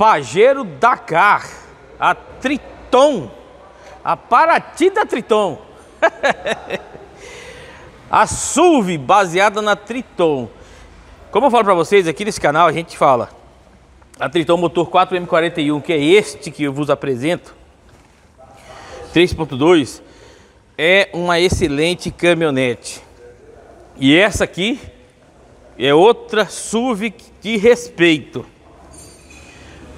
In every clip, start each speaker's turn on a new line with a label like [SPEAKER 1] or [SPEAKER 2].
[SPEAKER 1] Pajero Dakar, a Triton, a Paraty da Triton. a SUV baseada na Triton. Como eu falo para vocês, aqui nesse canal a gente fala a Triton motor 4M41, que é este que eu vos apresento, 3.2, é uma excelente caminhonete. E essa aqui é outra SUV de respeito.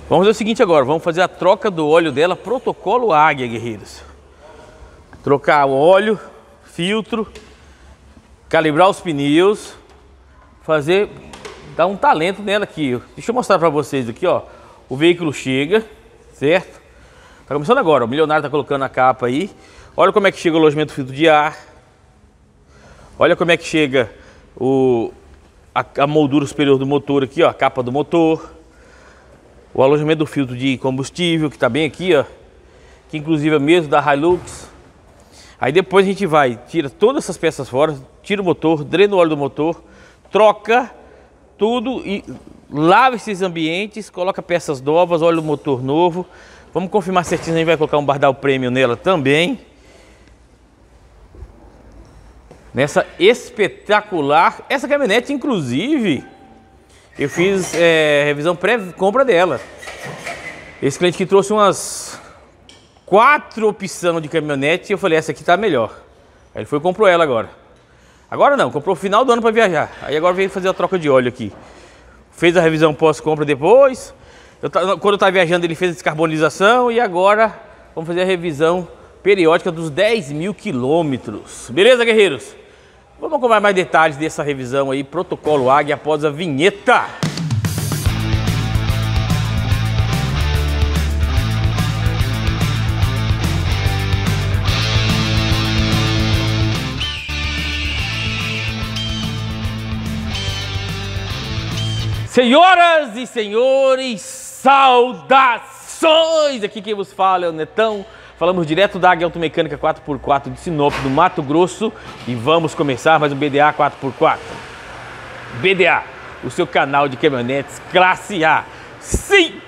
[SPEAKER 1] Vamos fazer o seguinte agora, vamos fazer a troca do óleo dela, protocolo Águia, guerreiros. Trocar o óleo, filtro, calibrar os pneus, fazer, dar um talento nela aqui. Deixa eu mostrar para vocês aqui, ó. O veículo chega, certo? Tá começando agora, o milionário tá colocando a capa aí. Olha como é que chega o alojamento filtro de ar. Olha como é que chega o, a, a moldura superior do motor aqui, ó, a capa do motor. O alojamento do filtro de combustível, que está bem aqui, ó. Que inclusive é mesmo da Hilux. Aí depois a gente vai, tira todas essas peças fora, tira o motor, drena o óleo do motor, troca tudo e lava esses ambientes, coloca peças novas, óleo do motor novo. Vamos confirmar certinho, a gente vai colocar um Bardal Premium nela também. Nessa espetacular, essa caminhonete inclusive, eu fiz é, revisão pré-compra dela. Esse cliente que trouxe umas quatro opções de caminhonete eu falei, essa aqui tá melhor. Aí ele foi e comprou ela agora. Agora não, comprou final do ano para viajar. Aí agora veio fazer a troca de óleo aqui. Fez a revisão pós-compra depois. Eu, quando eu estava viajando ele fez a descarbonização e agora vamos fazer a revisão periódica dos 10 mil quilômetros. Beleza, guerreiros? Vamos acompanhar mais detalhes dessa revisão aí, protocolo Águia após a vinheta. Senhoras e senhores, saudações! Aqui quem vos fala é o Netão. Falamos direto da Águia Automecânica 4x4 de Sinop, do Mato Grosso. E vamos começar mais um BDA 4x4. BDA, o seu canal de caminhonetes classe A. Sim!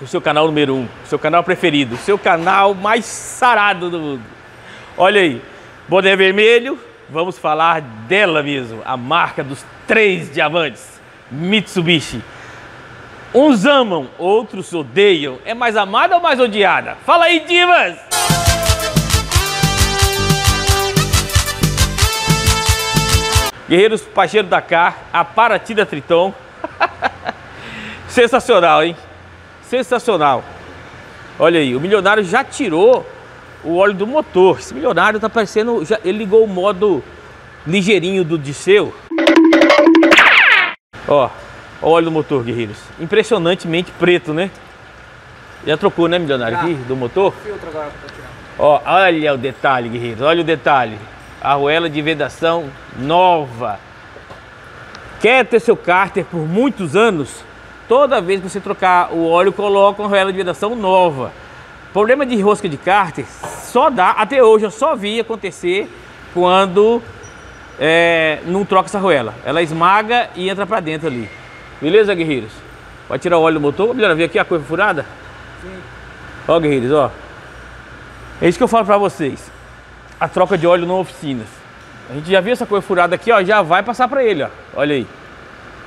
[SPEAKER 1] O seu canal número 1, um, o seu canal preferido, o seu canal mais sarado do mundo. Olha aí, boné vermelho, vamos falar dela mesmo, a marca dos três diamantes. Mitsubishi. Uns amam, outros odeiam. É mais amada ou mais odiada? Fala aí, divas! Guerreiros Pajeiro Dakar, a Paraty da Triton. Sensacional, hein? Sensacional. Olha aí, o milionário já tirou o óleo do motor. Esse milionário tá parecendo. Já, ele ligou o modo ligeirinho do Disseu. Ó, o óleo do motor, guerreiros. Impressionantemente preto, né? Já trocou, né, milionário, aqui do motor? Filtro agora pra tirar. Ó, olha o detalhe, guerreiros. Olha o detalhe. Arruela de vedação nova. Quer ter seu cárter por muitos anos? Toda vez que você trocar o óleo, coloca uma arruela de vedação nova. Problema de rosca de cárter só dá, até hoje eu só vi acontecer quando é, não troca essa arruela. Ela esmaga e entra para dentro ali. Beleza, guerreiros? Vai tirar o óleo do motor. Melhor ver aqui a coisa furada? Sim. Ó, guerreiros, ó. É isso que eu falo para vocês. A troca de óleo no oficinas. A gente já viu essa coisa furada aqui, ó. Já vai passar para ele, ó. Olha aí.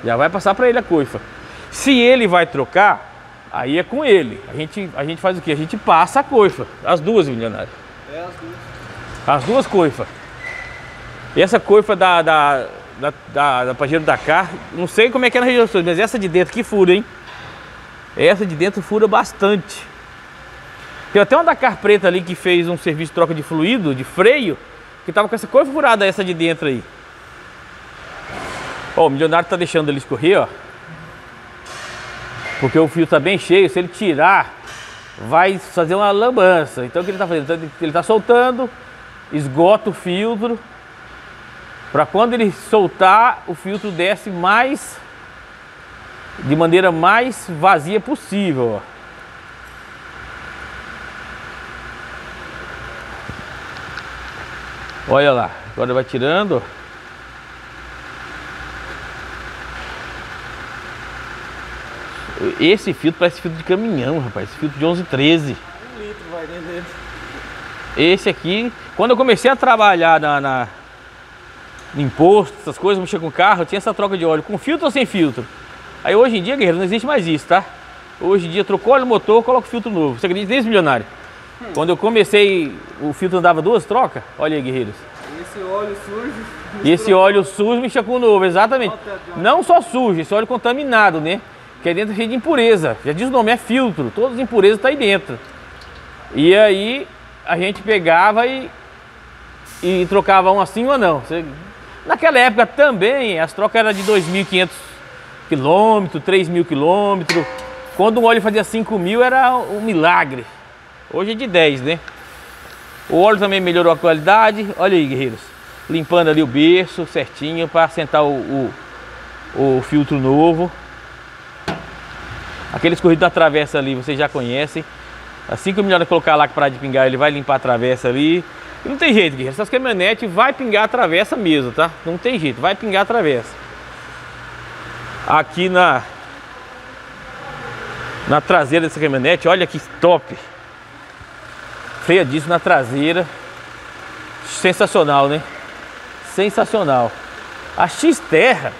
[SPEAKER 1] Já vai passar para ele a coifa. Se ele vai trocar, aí é com ele. A gente, a gente faz o quê? A gente passa a coifa. As duas, milionário. É, as duas. As duas coifas. E essa coifa da, da, da, da, da Pajero Dakar, não sei como é que é na região sul, mas essa de dentro que fura, hein? Essa de dentro fura bastante. Tem até uma Dakar preta ali que fez um serviço de troca de fluido, de freio, que tava com essa coifa furada essa de dentro aí. Ó, o milionário tá deixando ele escorrer, ó. Porque o fio tá bem cheio, se ele tirar, vai fazer uma lambança. Então o que ele tá fazendo? Ele tá soltando, esgota o filtro, para quando ele soltar, o filtro desce mais de maneira mais vazia possível. Ó. Olha lá, agora vai tirando. Esse filtro parece filtro de caminhão, rapaz. Esse filtro de 11, 13. Um litro vai dentro Esse aqui, quando eu comecei a trabalhar na, na imposto, essas coisas, mexer com carro, eu tinha essa troca de óleo, com filtro ou sem filtro. Aí hoje em dia, guerreiro, não existe mais isso, tá? Hoje em dia, trocou óleo motor, coloca filtro novo. Você acredita nisso, milionário? Hum. Quando eu comecei, o filtro andava duas trocas. Olha aí, guerreiros.
[SPEAKER 2] Esse óleo sujo.
[SPEAKER 1] E esse óleo sujo mexe com o novo, exatamente. Não só sujo, esse óleo contaminado, né? Que aí dentro é cheio de impureza. Já diz o nome, é filtro. Todas as impurezas estão tá aí dentro. E aí a gente pegava e, e trocava um assim ou não. Você, naquela época também as trocas eram de 2.500 quilômetros, 3.000 quilômetros. Quando um óleo fazia 5 mil era um milagre. Hoje é de 10, né? O óleo também melhorou a qualidade. Olha aí, guerreiros. Limpando ali o berço certinho para assentar o, o, o filtro novo. Aquele escorrido da travessa ali, vocês já conhecem. Assim que o melhor colocar lá para de pingar, ele vai limpar a travessa ali. E não tem jeito, guerreiro. Essas caminhonetes vai pingar a travessa mesmo, tá? Não tem jeito, vai pingar a travessa. Aqui na na traseira dessa caminhonete, olha que top. Freia disso na traseira. Sensacional, né? Sensacional. A X-Terra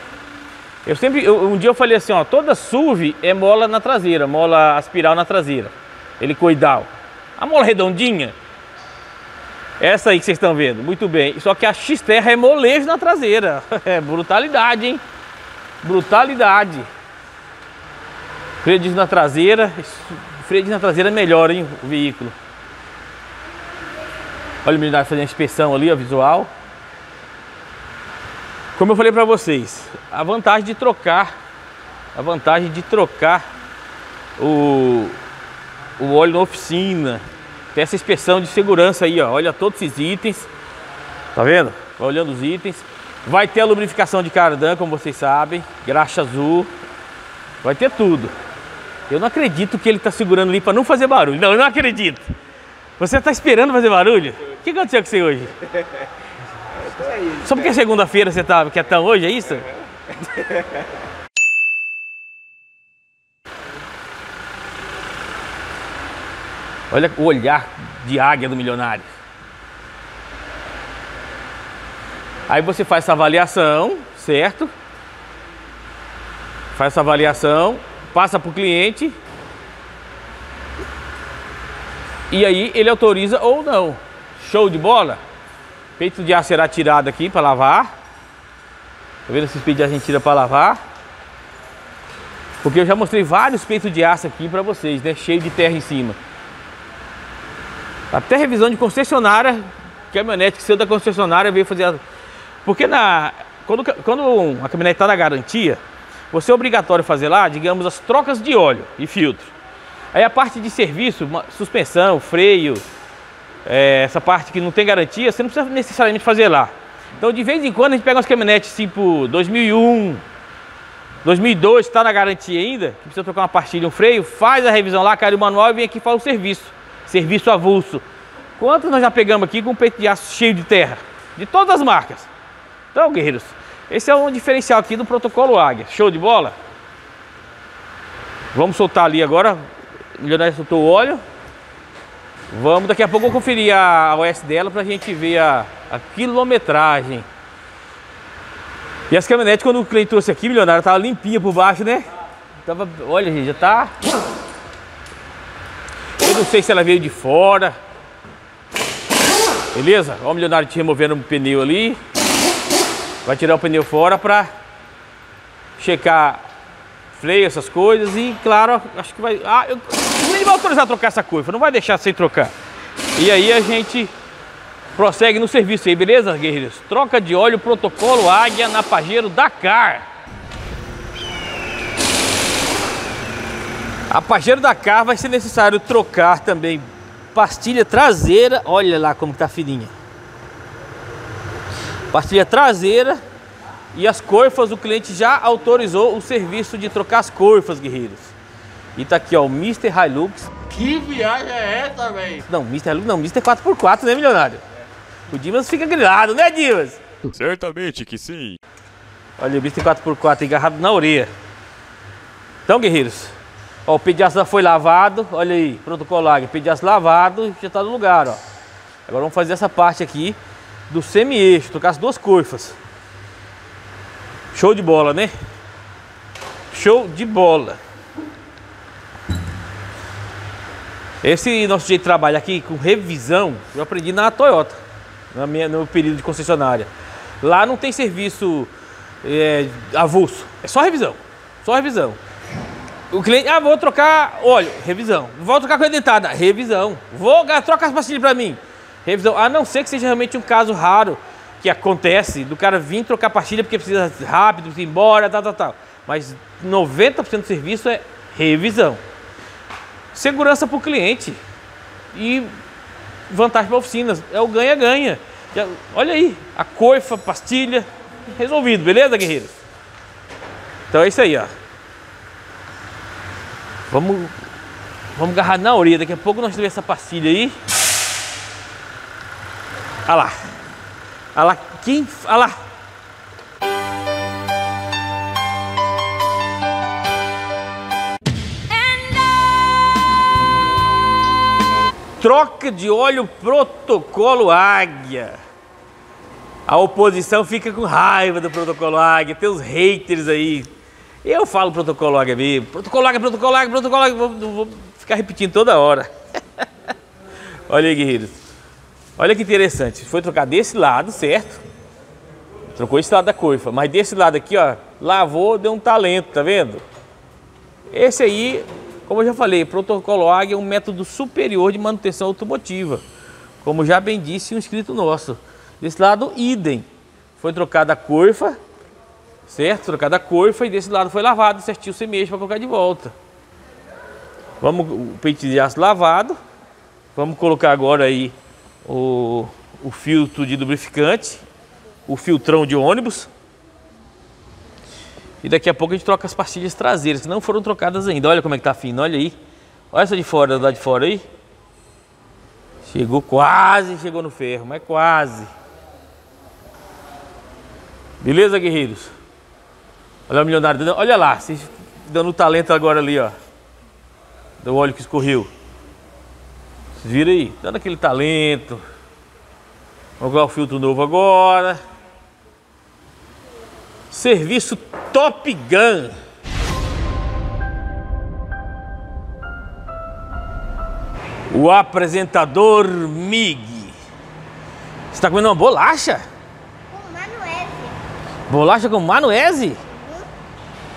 [SPEAKER 1] eu sempre, eu, um dia eu falei assim, ó, toda SUV é mola na traseira, mola aspiral na traseira, helicoidal. A mola redondinha, essa aí que vocês estão vendo, muito bem. Só que a X-Terra é molejo na traseira, é brutalidade, hein? Brutalidade. Freio de na traseira, freio de na traseira é melhor, hein, o veículo. Olha o militar fazendo a inspeção ali, ó, visual. Como eu falei para vocês, a vantagem de trocar, a vantagem de trocar o, o óleo na oficina, tem essa inspeção de segurança aí, ó. Olha todos esses itens, tá vendo? Vai olhando os itens. Vai ter a lubrificação de cardan, como vocês sabem, graxa azul, vai ter tudo. Eu não acredito que ele está segurando ali para não fazer barulho. Não, eu não acredito. Você está esperando fazer barulho? O que aconteceu com você hoje? Só porque é segunda-feira você tá quietão hoje, é isso? Olha o olhar de águia do milionário. Aí você faz essa avaliação, certo? Faz essa avaliação, passa para o cliente e aí ele autoriza ou não. Show de bola? Peito de ar será tirado aqui para lavar. Tá vendo esses peitos de ar a gente tira para lavar? Porque eu já mostrei vários peitos de aço aqui para vocês, né? Cheio de terra em cima. Até revisão de concessionária, caminhonete que saiu da concessionária veio fazer. A... Porque na quando, quando a caminhonete está na garantia, você é obrigatório fazer lá, digamos, as trocas de óleo e filtro. Aí a parte de serviço, suspensão, freio, é, essa parte que não tem garantia, você não precisa necessariamente fazer lá. Então, de vez em quando, a gente pega umas caminhonetes tipo 2001, 2002, está na garantia ainda, que precisa trocar uma pastilha, um freio, faz a revisão lá, cai o manual e vem aqui e faz o serviço. Serviço avulso. Quantos nós já pegamos aqui com peito de aço cheio de terra? De todas as marcas. Então, guerreiros, esse é um diferencial aqui do protocolo Águia. Show de bola? Vamos soltar ali agora. O milionário soltou o óleo. Vamos, daqui a pouco eu conferir a OS dela para a gente ver a, a, quilometragem. E as caminhonetes, quando o cliente trouxe aqui, milionário, tava limpinha por baixo, né? Tava, olha, gente, já tá... Eu não sei se ela veio de fora. Beleza? Olha o milionário te removendo um pneu ali. Vai tirar o pneu fora para checar freio, essas coisas. E claro, acho que vai. Ah, eu, ele vai autorizar a trocar essa coisa, não vai deixar sem trocar. E aí a gente prossegue no serviço aí, beleza, guerreiros? Troca de óleo, protocolo Águia na Pajero Dakar. A Pajero Dakar vai ser necessário trocar também pastilha traseira, olha lá como tá fininha. Pastilha traseira e as corfas, o cliente já autorizou o serviço de trocar as corfas, guerreiros. E tá aqui, ó, o Mr. Hilux.
[SPEAKER 2] Que viagem é essa, velho?
[SPEAKER 1] Não, Mr. Hilux não, Mr. 4x4, né, milionário? O Dimas fica grilado, né, Dimas?
[SPEAKER 3] Certamente que sim.
[SPEAKER 1] Olha, o Mr. 4x4 agarrado na orelha. Então, guerreiros, Ó, o pediatra foi lavado, olha aí, protocolo águia, pediatra lavado, já está no lugar, ó. Agora vamos fazer essa parte aqui do semi-eixo, trocar as duas coifas. Show de bola, né? Show de bola. Esse nosso jeito de trabalhar aqui com revisão, eu aprendi na Toyota, na minha, no meu período de concessionária. Lá não tem serviço é, avulso, é só revisão, só revisão. O cliente, ah, vou trocar óleo, revisão. Vou trocar com a dentada, revisão. Vou trocar as pastilhas para mim, revisão. A não ser que seja realmente um caso raro que acontece do cara vir trocar pastilha porque precisa rápido, precisa ir embora, tal, tal, tal. Mas 90% do serviço é revisão. Segurança para o cliente e vantagem para oficinas. É o ganha-ganha. Olha aí, a coifa, pastilha, resolvido, beleza, guerreiros? Então é isso aí, ó. Vamos, vamos agarrar na orelha. Daqui a pouco nós temos essa pastilha aí. Olha lá. Olha lá. Quem. Olha lá. Troca de óleo protocolo Águia. A oposição fica com raiva do protocolo Águia. Tem os haters aí. Eu falo protocolo Águia. Protocolo Águia, protocolo Águia, protocolo. Vou, vou ficar repetindo toda hora. Olha aí, guerreiros. Olha que interessante. Foi trocar desse lado, certo? Trocou esse lado da coifa. Mas desse lado aqui, ó, lavou, deu um talento, tá vendo? Esse aí, como eu já falei, protocolo Águia é um método superior de manutenção automotiva. Como já bem disse um inscrito nosso. Desse lado, idem. Foi trocada a coifa, certo? Trocada a coifa e desse lado foi lavado certinho o mesmo para colocar de volta. Vamos o peito de aço lavado. Vamos colocar agora aí o, o filtro de lubrificante, o filtrão de ônibus. E daqui a pouco a gente troca as pastilhas traseiras, que não foram trocadas ainda. Olha como é que tá fino, olha aí. Olha essa de fora, lá de fora aí. Chegou quase, chegou no ferro, mas quase. Beleza, guerreiros? Olha o milionário, olha lá, dando talento agora ali, ó. Do óleo que escorreu. Vocês viram aí? Dando aquele talento. Vamos colocar o filtro novo agora. Serviço Top Gun. O apresentador Mig. Você está comendo uma bolacha? Bolacha com manuese?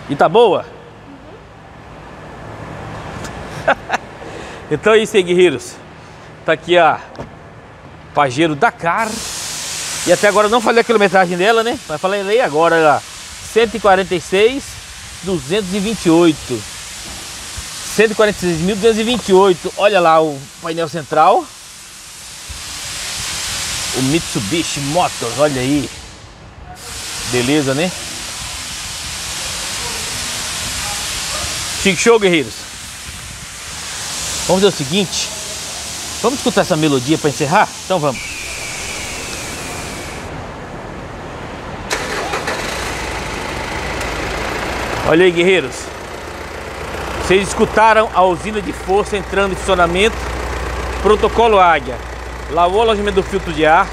[SPEAKER 1] E tá boa? Uhum. então é isso aí, guerreiros. Tá aqui a Pajero Dakar. E até agora não falei a quilometragem dela, né? Mas falei aí agora, lá. 146, 228. 146.228. Olha lá o painel central. O Mitsubishi Motors, olha aí. Beleza, né? Chique show, guerreiros. Vamos fazer o seguinte. Vamos escutar essa melodia para encerrar? Então vamos. Olha aí, guerreiros. Vocês escutaram a usina de força entrando em funcionamento. Protocolo Águia. Lavou o alojamento do filtro de ar.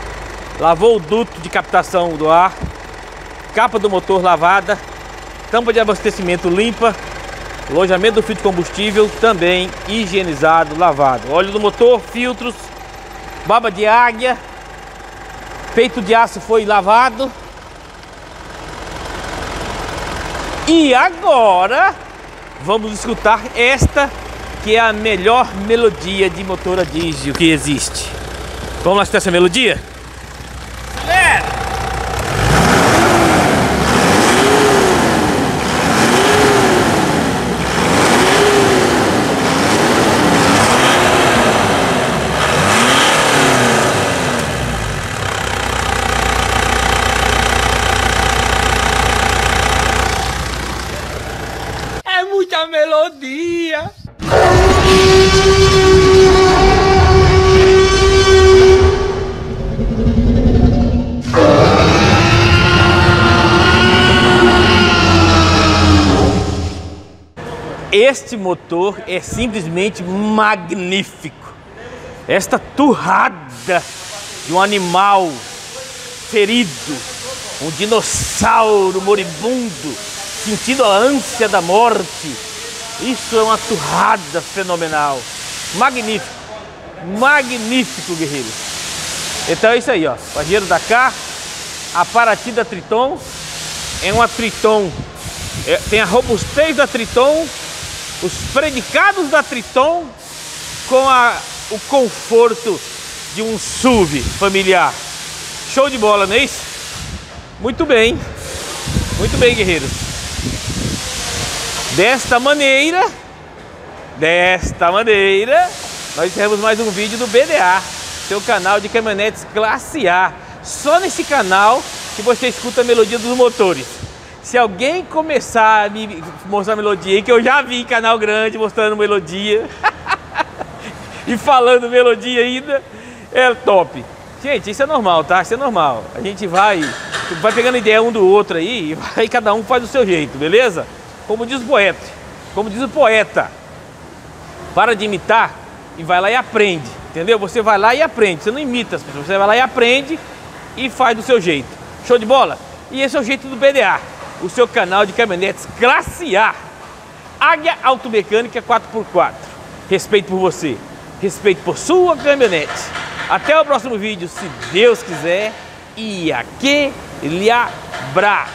[SPEAKER 1] Lavou o duto de captação do ar capa do motor lavada, tampa de abastecimento limpa, alojamento do filtro de combustível também higienizado, lavado. Óleo do motor, filtros, baba de águia, peito de aço foi lavado. E agora vamos escutar esta que é a melhor melodia de motor a diesel que existe. Vamos lá escutar essa melodia. Este motor é simplesmente magnífico. Esta turrada de um animal ferido, um dinossauro moribundo, sentindo a ânsia da morte. Isso é uma turrada fenomenal. Magnífico. Magnífico, guerreiros. Então é isso aí, ó. Pajero Dakar, a Paraty da Triton. É uma Triton. É, tem a robustez da Triton, os predicados da Triton com a, o conforto de um SUV familiar. Show de bola, não é isso? Muito bem. Muito bem, guerreiros. Desta maneira, desta maneira, nós temos mais um vídeo do BDA, seu canal de caminhonetes classe A. Só nesse canal que você escuta a melodia dos motores. Se alguém começar a me mostrar melodia que eu já vi em canal grande mostrando melodia e falando melodia ainda, é top. Gente, isso é normal, tá? Isso é normal. A gente vai, vai pegando ideia um do outro aí e vai, cada um faz do seu jeito, beleza? Como diz o poeta, como diz o poeta, para de imitar e vai lá e aprende, entendeu? Você vai lá e aprende, você não imita as pessoas, você vai lá e aprende e faz do seu jeito. Show de bola? E esse é o jeito do BDA, o seu canal de caminhonetes classe A. Águia Automecânica 4x4. Respeito por você, respeito por sua caminhonete. Até o próximo vídeo, se Deus quiser. E aquele abraço!